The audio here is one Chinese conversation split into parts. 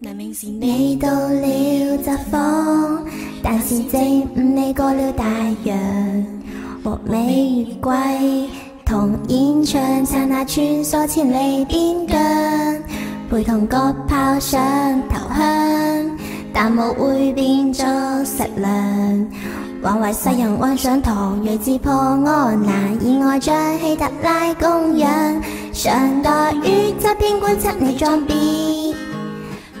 难明是你到了疾风，但是正午你过了大洋，和美月桂同演唱，刹那穿梭千里边疆。陪同国炮上头香，但幕会变作食粮。还为世人幻上唐睿智破柯南，意外将希特拉供养。常待于侧边观测你装逼。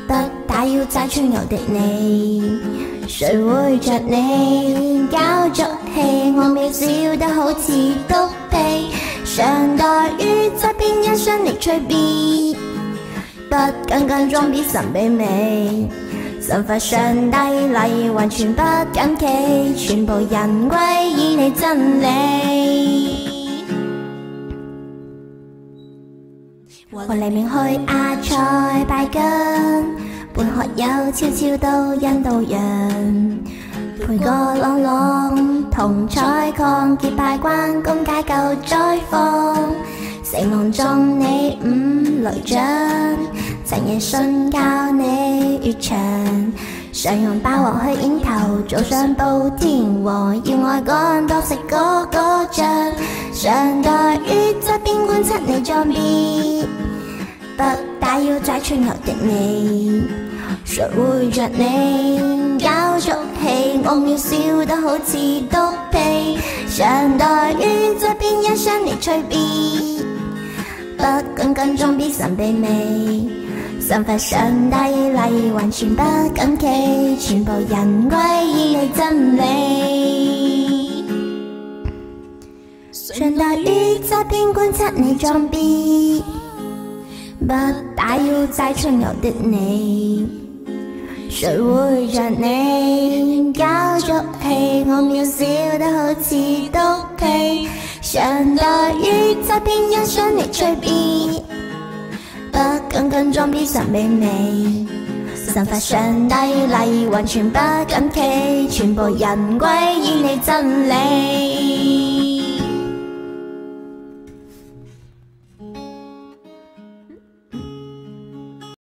不打腰摘吹牛的你，谁会着你搞作戏？我未笑得好似督皮，常待於侧边欣赏你趣味，不紧紧装点神秘美。神佛上帝，泥完全不敢企，全部人归依你真理。和黎明去阿塞拜疆，伴喝友悄悄到印度洋，陪个朗朗同彩矿结拜关公解救灾荒，成蒙中你五雷将，陈奕信教你越墙。常用霸王去演头，早上报天和要爱干多食果果酱，上。一边观察你装逼，不打扰再吹牛的你，谁会着你搞足戏？我要笑得好似刀劈，常待于嘴边欣赏你吹边，不斤斤装逼神秘味。神佛上大意，礼完全不敢奇，全部人归依你真理。常台演出边观察你装逼，不打腰带穿牛的你，谁会像你搞足戏？我渺小得好似独皮。常台演出边欣赏你吹逼，不跟跟装逼神妹妹，散发上帝礼完全不紧企，全部人归于你真理。